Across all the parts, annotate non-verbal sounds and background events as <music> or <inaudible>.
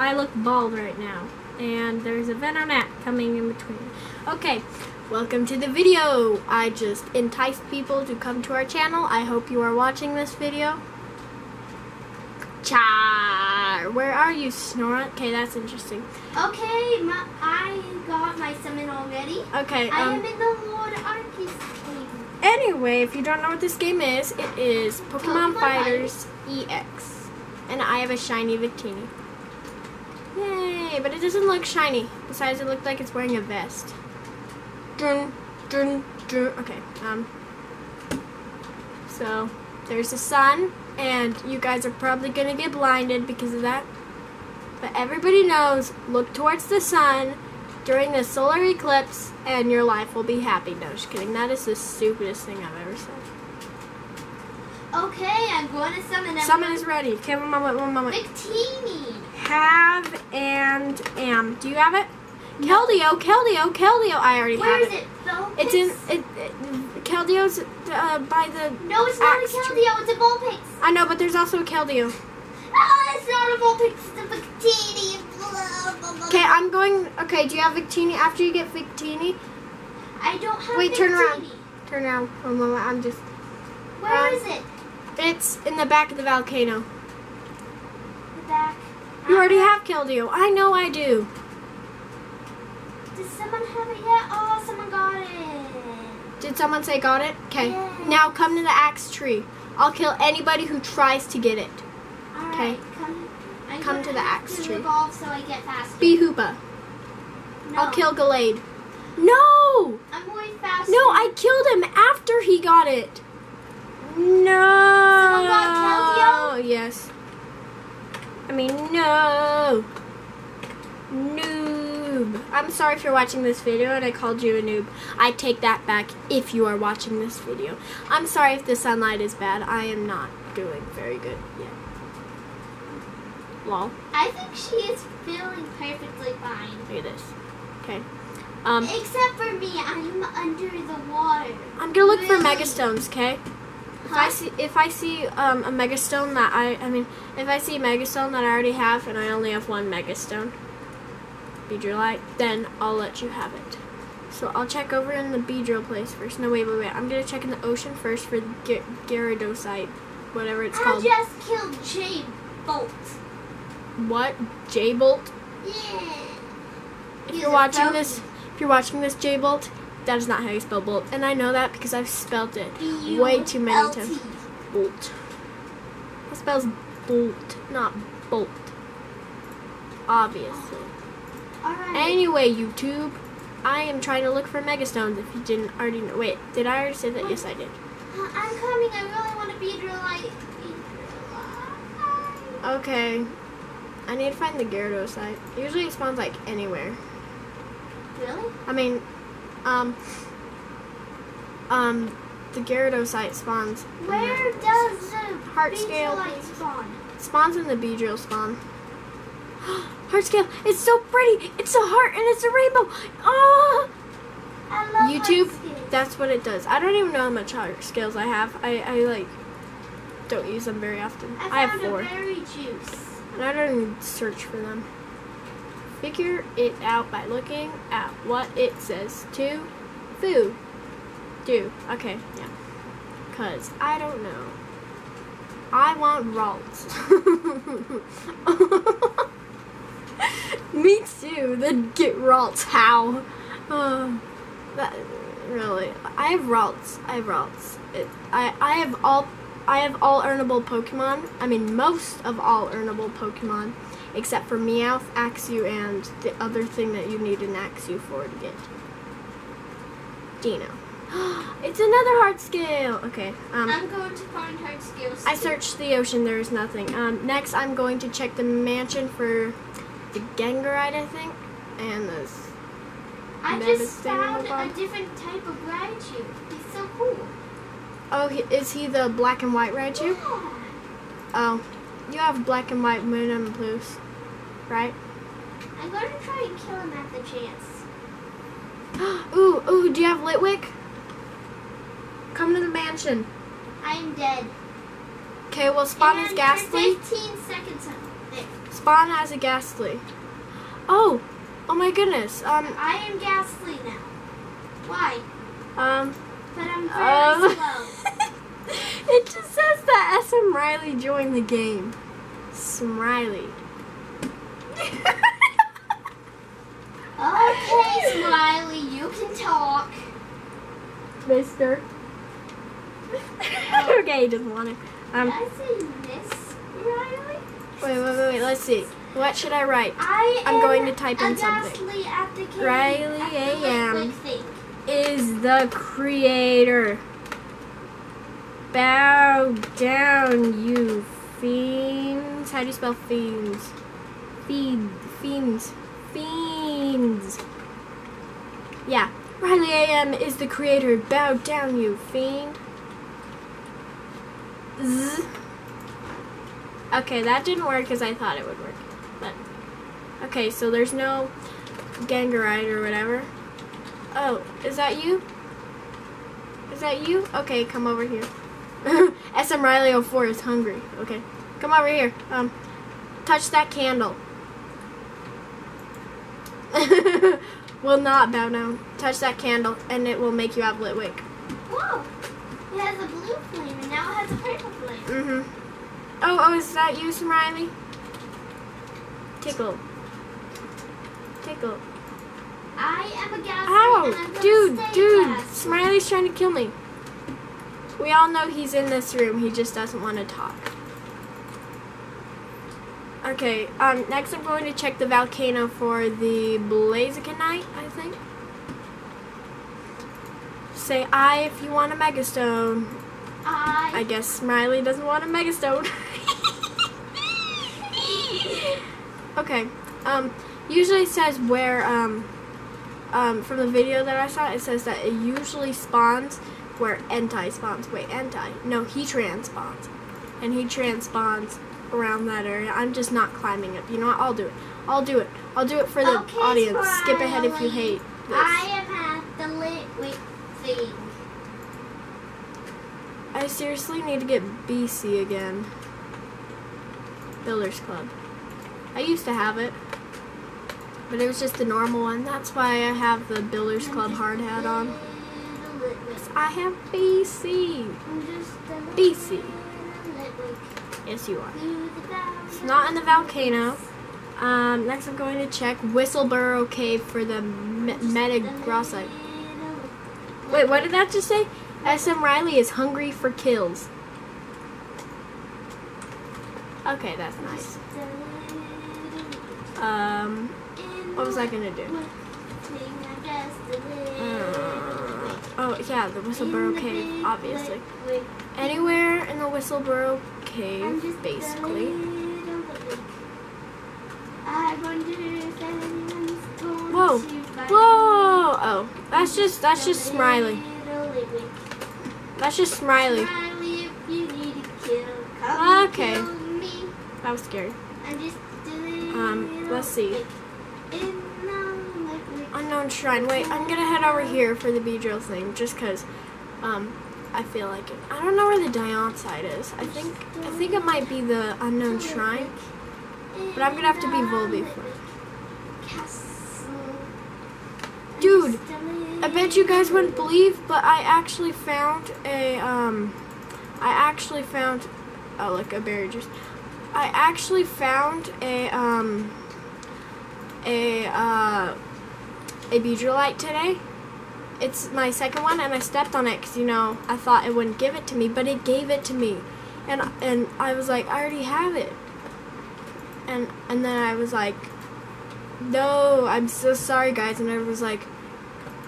I look bald right now. And there's a Venonat coming in between. Okay, welcome to the video. I just enticed people to come to our channel. I hope you are watching this video. Char, where are you, Snorunt? Okay, that's interesting. Okay, my, I got my summon already. Okay, I um, am in the Lord Arceus cave. Anyway, if you don't know what this game is, it is Pokemon, Pokemon Fighters EX. And I have a shiny Victini. Yay, but it doesn't look shiny. Besides, it looked like it's wearing a vest. Dun, dun, dun. Okay, um. So, there's the sun, and you guys are probably gonna get blinded because of that. But everybody knows, look towards the sun during the solar eclipse, and your life will be happy. No, just kidding. That is the stupidest thing I've ever said. Okay, I'm going to summon everyone. Summon is ready. Okay, one moment, one moment. Victini. Have and am. Do you have it? Keldeo, Keldeo, Keldeo. I already Where have is it? Vulpix? It's in it. it Keldeo's uh, by the. No, it's not a Axe tree. Keldeo. It's a Vulpix. I know, but there's also a Keldeo. Oh, it's not a Vulpix. It's a Victini. Okay, I'm going. Okay, do you have Victini? After you get Victini, I don't have Wait, Victini. turn around. turn around. One moment. I'm just. Where Um, is it? It's in the back of the volcano. The back. You already have Keldeo. I know I do. Does someone have it yet? Oh, someone got it. Did someone say got it? Okay. Yeah. Now come to the axe tree. I'll kill anybody who tries to get it. Okay. right, come. I'm Come gonna the axe to tree. Evolve so I get faster. Be Hoopa. no, I'll kill Gallade. No! I'm going faster. No, I killed him after he got it. No. Got? Yes. I mean, no. Noob. I'm sorry if you're watching this video and I called you a noob. I take that back if you are watching this video. I'm sorry if the sunlight is bad. I am not doing very good yet. Lol. I think she is feeling perfectly fine. Look at this. Okay. Um, Except for me, I'm under the water. I'm gonna look for Really? megastones, okay? If I see if I see um, a megastone that I I mean if I see a megastone that I already have and I only have one megastone, Beedrillite, then I'll let you have it. So I'll check over in the Beedrill place first. No wait wait wait. I'm gonna check in the ocean first for the Gyarados, whatever it's I called. I just killed J Bolt. What J Bolt? Yeah. If He's you're watching this, if you're watching this J Bolt, that is not how you spell Bolt, and I know that because I've spelled it way too many times. Bolt. It spells bolt, not bolt. Obviously. Alright. Anyway, YouTube, I am trying to look for megastones. If you didn't already know, wait, did I already say that? Yes, I did. Uh, I'm coming. I really want to Beedrillite. Okay, I need to find the Gyaradosite. Usually it spawns like anywhere. Really? I mean, um, um, the Gyaradosite spawns. Where does the Heart scale, spawn? Spawns in the Beedrill spawn. <gasps> heart scale. It's so pretty. It's a heart and it's a rainbow. Oh! YouTube. That's what it does. I don't even know how much heart scales I have. I, I like don't use them very often. I, I, have four. a berry juice. And I don't even search for them. Figure it out by looking at what it says to foo. Do. Okay, yeah. Cause I don't know. I want Ralts. <laughs> Me too. Then get Ralts. How? Uh, that really. I have Ralts. I have Ralts. It, I I have all I have all earnable Pokemon. I mean, most of all earnable Pokemon, except for Meowth, Axew, and the other thing that you need an Axew for to get. Dino. <gasps> it's another heart scale. Okay. Um, I'm going to find heart scales. I searched the ocean. There is nothing. Um, next, I'm going to check the mansion for the Gengarite, I think, and this. I just found a different type of Raichu. He's so cool. Oh, is he the black and white Raichu? Yeah. Oh, you have black and white Moon and Blues, right? I'm going to try and kill him at the chance. <gasps> ooh, ooh, do you have Litwick? Come to the mansion. I'm dead. Okay, well, spawn is Gastly. 15 seconds. Spawn as a Gastly. Oh, oh my goodness. Um, I am Gastly now. Why? um, But I'm very um. slow. <laughs> <laughs> it just says that SM Riley joined the game. Smiley. <laughs> Okay, Smiley, you can talk. Mister. <laughs> okay, he doesn't want it. Um, Did I say Miss Riley? wait, wait, wait, wait. Let's see. What should I write? I I'm going to type in something. Gastly at the Riley AM. Is the creator. Bow down, you fiends. How do you spell fiends? Fiend, fiends, fiends. Yeah, Riley AM is the creator. Bow down, you fiend. Z. Okay, that didn't work as I thought it would work. But okay, so there's no Gengarite or whatever. Oh, is that you? Is that you? Okay, come over here. <laughs> SM Riley 04 is hungry. Okay, come over here. Um, touch that candle. <laughs> will not bow down. Touch that candle, and it will make you have Litwick. Whoa! It has a blue flame and now it has a purple flame. Mm-hmm. Oh, oh, is that you, Smiley? Tickle. Tickle. I am a Gastly Ow! Dude, dude! Smiley's trying to kill me. We all know he's in this room. He just doesn't want to talk. Okay, um, next I'm going to check the volcano for the Blazikenite, I think. Say I if you want a megastone. I I, guess Smiley doesn't want a megastone. <laughs> okay. Um, usually it says where um um from the video that I saw it says that it usually spawns where Entei spawns. Wait, Entei. No, he spawns. And he spawns around that area. I'm just not climbing up. You know what? I'll do it. I'll do it. I'll do it for the Okay, audience. Skip ahead if you hate this. I am at the liquid thing. I seriously need to get BC again. Builders Club. I used to have it, but it was just the normal one. That's why I have the Builders Club hard hat on. I have BC. BC. Yes, you are. It's not in the volcano. Um, next, I'm going to check Whistleburrow Cave for the me- Metagrossite. Wait, what did that just say? SM Riley is hungry for kills. Okay, that's nice. Um, what was I gonna do? Oh yeah, the Whistleburrow Cave, obviously. Anywhere in the Whistleburrow Cave, basically. Whoa, whoa! Oh, that's just that's just Smiley. That's just Smiley. Okay. That was scary. Um, let's see. Unown shrine. Wait, I'm gonna head over here for the Beedrill thing, just cause, um, I feel like it. I don't know where the Diancite is. I think I think it might be the Unown shrine. But I'm gonna have to be Volby for it. Dude, I bet you guys wouldn't believe, but I actually found a um, I actually found, oh look, a berry juice. I actually found a um, a uh, a Beedrillite today. It's my second one, and I stepped on it because you know I thought it wouldn't give it to me, but it gave it to me, and and I was like, I already have it, and and then I was like, no, I'm so sorry, guys, and I was like,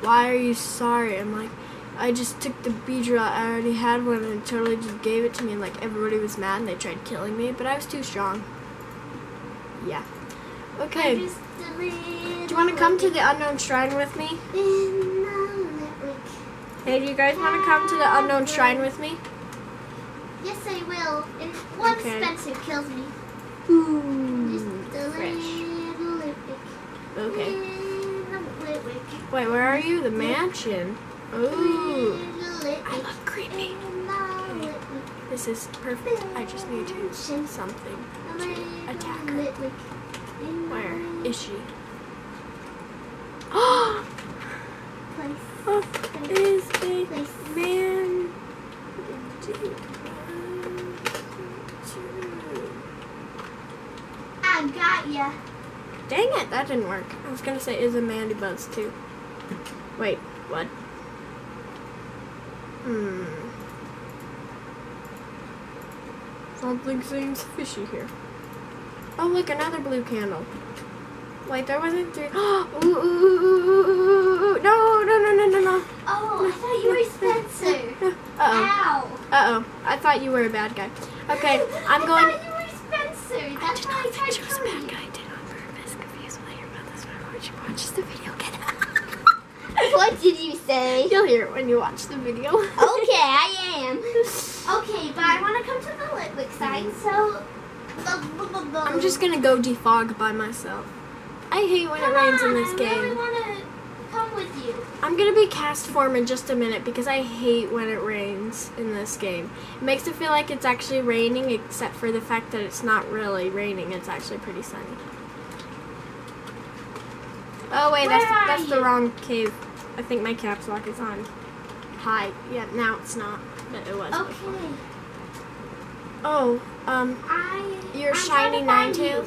why are you sorry? I'm like, I just took the Beedrill, I already had one, and totally just gave it to me, and like everybody was mad, and they tried killing me, but I was too strong. Yeah. Okay. Do you want to come to the Unown shrine with me? Hey, do you guys want to come to the Unown shrine with me? Yes, I will. And one Okay. Spencer kills me. Ooh. Okay. Wait, where are you? The mansion. Ooh. I love creepy. Lick. This is perfect. I just need to something. to Attack her. Where is she? <gasps> Oh, is a man. I got ya. Dang it, that didn't work. I was gonna say is a Mandibuzz too. Wait, what? Hmm. Something seems fishy here. Oh, look, another blue candle. Wait, there wasn't three. <gasps> ooh, ooh, ooh, ooh. No, no, no, no, no, no. Oh, I thought you were Spencer. Uh oh. Ow. Uh oh. I thought you were a bad guy. Okay, <laughs> I'm going. I thought you were Spencer. That's why I tried killing you. I did on purpose. Confused when I hear about this. Why would you watch the video again? <laughs> What did you say? You'll hear it when you watch the video. Okay, <laughs> I am. Okay, but I want to come to the Litwick side, so. I'm just gonna go defog by myself. I hate when Come it rains in this I really game. want to come with you. I'm gonna be Castform in just a minute because I hate when it rains in this game. It makes it feel like it's actually raining, except for the fact that it's not really raining. It's actually pretty sunny. Oh wait, that's Where are that's the wrong cave. I think my caps lock is on. Hi. Yeah, now it's not, but it was. Okay. before. Oh, um, I. your shiny find you.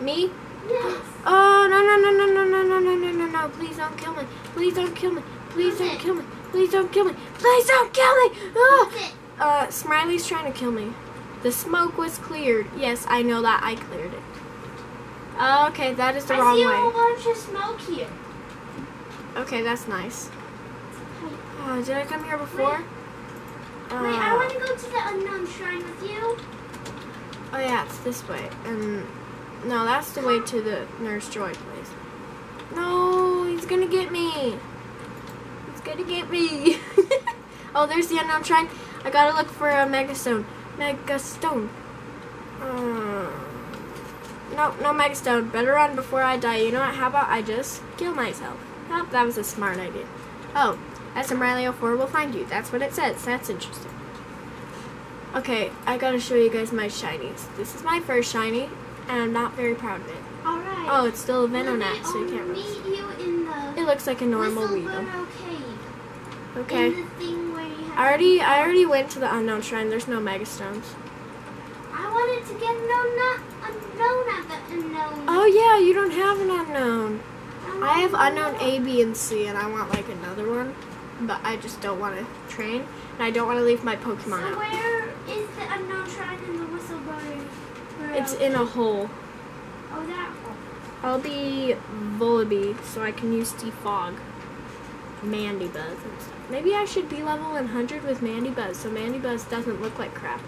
Me? Yes. Oh no no no no no no no no no no no! Please don't kill me! Please don't kill me! Please don't kill me! Please don't kill me! Please don't kill me! Ah! Uh, Smiley's trying to kill me. The smoke was cleared. Yes, I know that. I cleared it. Okay, that is the I wrong see a whole bunch of smoke here. Okay, that's nice. Oh, did I come here before? Wait, I Uh, want to go to the Unown shrine with you. Oh yeah, it's this way. And no, that's the way to the Nurse Joy place. No, he's gonna get me. He's gonna get me. <laughs> oh, there's the Unown shrine. I gotta look for a mega stone. Mega stone. Uh, no, no mega stone. Better run before I die. You know what? How about I just kill myself? Oh, that was a smart idea. Oh, SM Riley 04 will find you. That's what it says. That's interesting. Okay, I gotta show you guys my shinies. This is my first shiny, and I'm not very proud of it. All right. Oh, it's still a Venonat, so you can't really meet you in the It looks like a normal Weedle. Okay. In the thing where you have I already I already went to the Unown shrine. There's no mega stones. I wanted to get no not unknown at the unknown. Oh yeah, you don't have an unknown. don't I have Unown A, B, and C, and I want like another one, but I just don't want to train, and I don't want to leave my So Pokemon out. where is the Unown shrine in the whistleblower? It's in a hole. Oh, that hole. I'll be Volibee, so I can use Defog, Mandibuzz, and stuff. Maybe I should be level 100 with Mandibuzz, so Mandibuzz doesn't look like crap.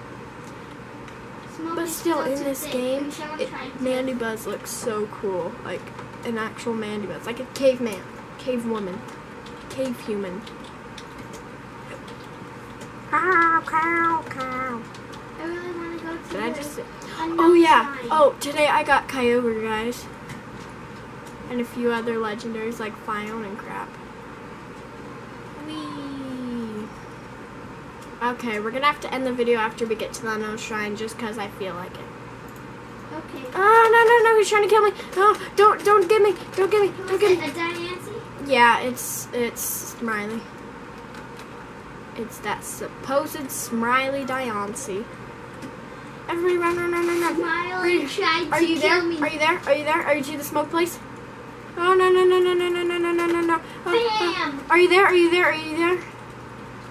Smoke But still, still in this thick. game, it, Mandibuzz looks so cool. Like an actual Mandibuzz. Like a caveman, cave woman, cave human. Cow, cow, cow. I really want to go to Did I just. unknown Oh, yeah. Oh, today I got Kyogre, guys. And a few other legendaries like Phione and crap. Whee! Okay, we're gonna have to end the video after we get to the Unown shrine just because I feel like it. Okay. Oh no no no! He's trying to kill me! No! Don't don't get me! Don't get me! Don't is get it? me! Yeah, it's it's Smiley. It's that supposed Smiley Diancie. Everybody run run run run run! Smiley tried Are you kill there? me. Are you there? Are you there? Are you to the smoke place? Oh no no no no no no no no no no no! Oh, oh. Bam! Are you there? Are you there? Are you there?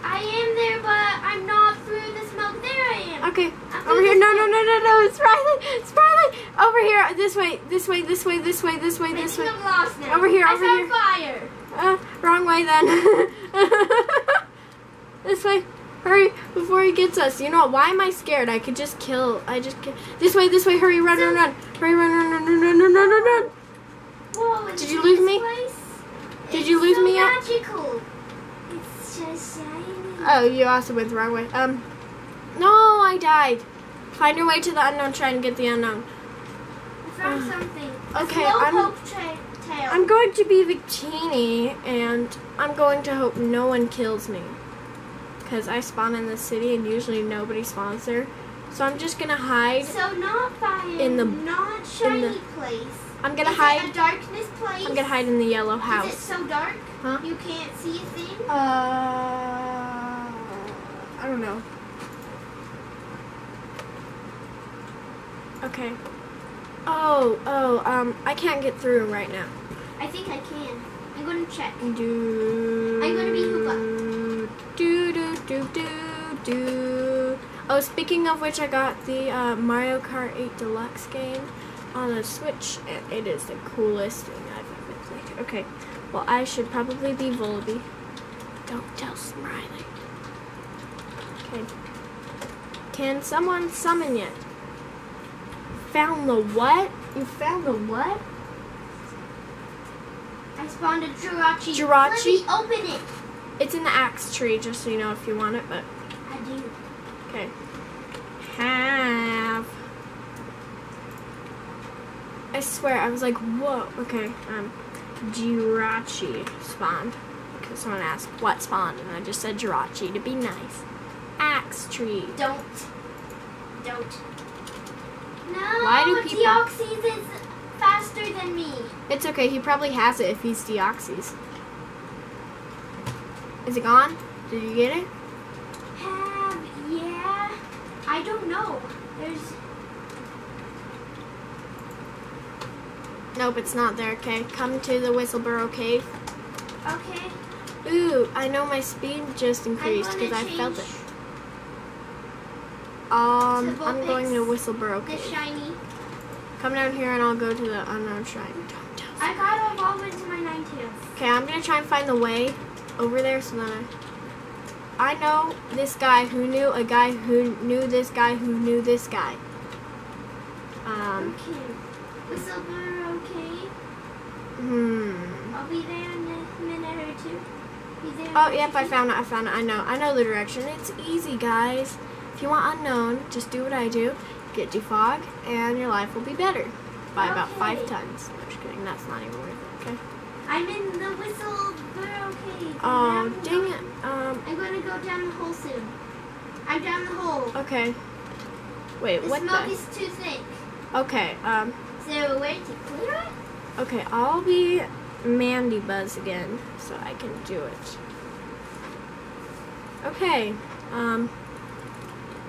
I am there, but I'm not through the smoke. There I am. Okay. I'm Over here. No no no no no! Smiley! Smiley! Over here. This way. This way. This way. This way. This way. This way. I'm lost now. Over here, I over found fire. Uh, wrong way then. <laughs> this way. Hurry before he gets us. You know what? Why am I scared? I could just kill. I just kill. This way. This way. Hurry! Run! Run! Run! Hurry! Run! Run! Run! Run! Run! Run! Run! Run! run. Whoa, Did you lose me? Did you lose so me yet? magical. It's just shiny. Oh, you also went the wrong way. Um, no, I died. Find your way to the unknown. Try and get the unknown. I found Uh, something. okay, I'm-. I'm going to be Victini, and I'm going to hope no one kills me. Because I spawn in the city, and usually nobody spawns there. So I'm just gonna hide. So not fire. In the- not shiny the- place. I'm gonna Is hide. A darkness place. I'm gonna hide in the yellow Is it house. so dark? Huh? You can't see a thing. Uh, I don't know. Okay. Oh, oh, um, I can't get through right now. I think I can. I'm gonna check. Do. I'm gonna be Hoopa. Do do do. Oh, speaking of which, I got the uh, Mario Kart 8 Deluxe game on the Switch, and it is the coolest thing I've ever played. Okay, well, I should probably be Volby. Don't tell Smiley. Okay. Can someone summon yet? Found the what? You found the what? I spawned a Jirachi. Jirachi? Let me open it. It's in the axe tree, just so you know if you want it, but I do. okay. Have. I swear, I was like, whoa. Okay, um, Jirachi spawned. Because someone asked what spawned, and I just said Jirachi to be nice. Axe tree. Don't. Don't. No. Why do people- Deoxys is faster than me. It's okay, he probably has it if he's Deoxys. Is it gone? Did you get it? Have yeah. I don't know. There's Nope, it's not there, okay. Come to the Whistleboro Cave. okay. Ooh, I know my speed just increased because I felt it. Um, I'm going to. Whistleboro The Cave. shiny. Come down here and I'll go to the Unown shrine. Don't tell. I gotta evolve into my Ninetales. Okay, I'm gonna try and find the way over there so then I. I know this guy who knew a guy who knew this guy who knew this guy. Um, Okay. Whistleblower, okay. hmm. I'll be there in a minute or two. Oh, yep, I found it. I found it. I know. I know the direction. It's easy, guys. If you want unknown, just do what I do. Get defog, and your life will be better by about five Okay. tons. No, just kidding. That's not even worth it. Okay. I'm in the Whistleblower Oh, I'm dang going- it. Um. I'm gonna go down the hole soon. I'm down the hole. Okay. Wait. The what smoke the? is too thick. Okay. Um. So where to clear it? Okay. I'll be Mandibuzz again, so I can do it. Okay. Um.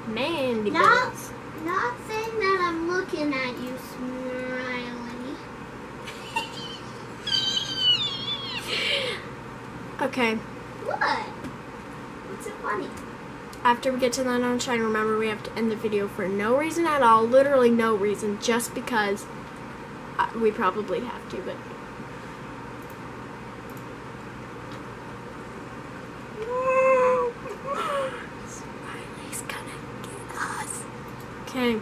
Mandy No. Buzz. Not saying that I'm looking at you, Smiley. Okay. What? What's so funny? After we get to the Unown shrine, remember we have to end the video for no reason at all, literally no reason, just because uh, we probably have to, but. Smiley's gonna get us. Okay.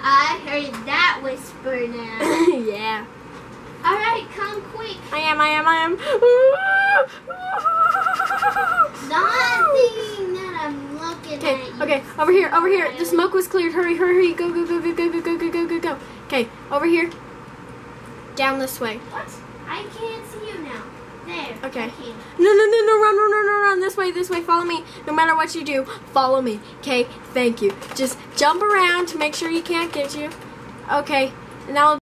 I heard that whisper now. <coughs> yeah. Alright, come quick. I am, I am, I am. <laughs> Not that I'm looking Okay, at you. okay, over here, over here. The smoke was cleared. Hurry, hurry. Go, go, go, go, go, go, go, go, go, go, go. Okay, over here. Down this way. What? I can't see you now. There. Okay. No, no, no, no, run, run, run, run, run. This way, this way. Follow me. No matter what you do, follow me. Okay, thank you. Just jump around to make sure you can't get you. Okay, now.